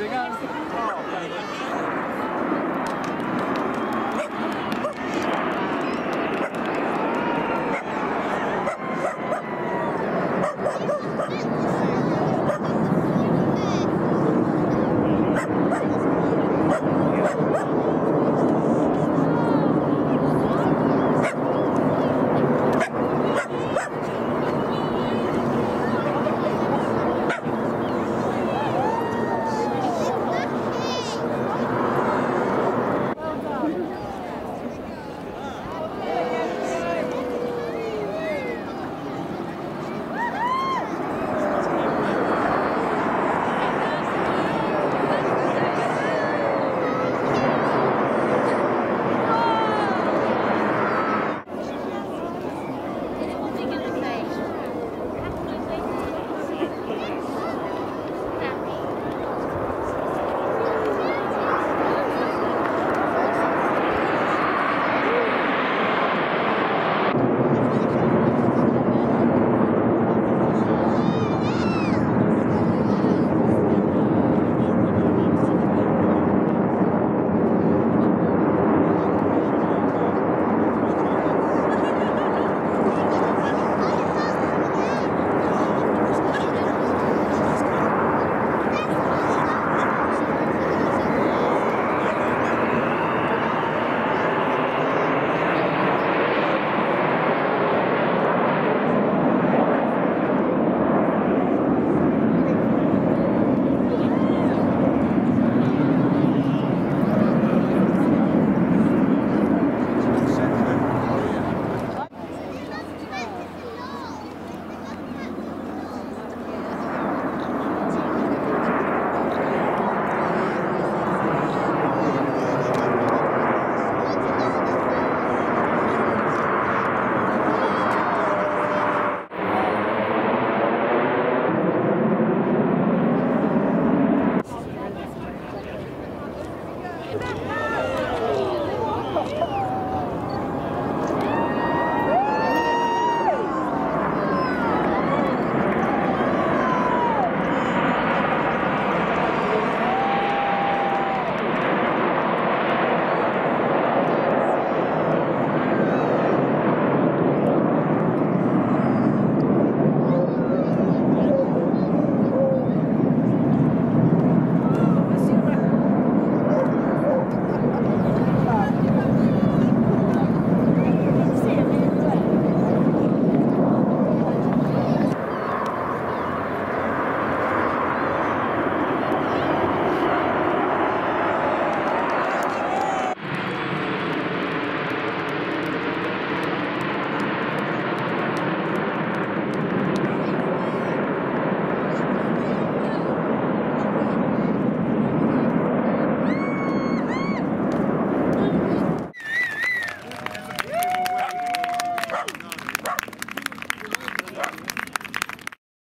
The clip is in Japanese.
elegante.